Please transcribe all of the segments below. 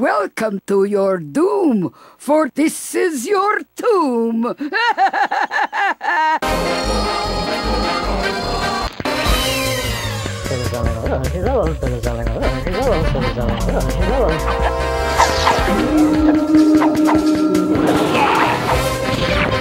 Welcome to your doom, for this is your tomb!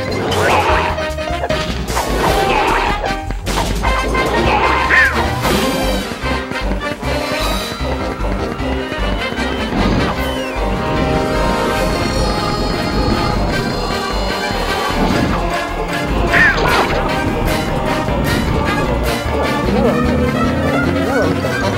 Oh,